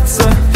напиться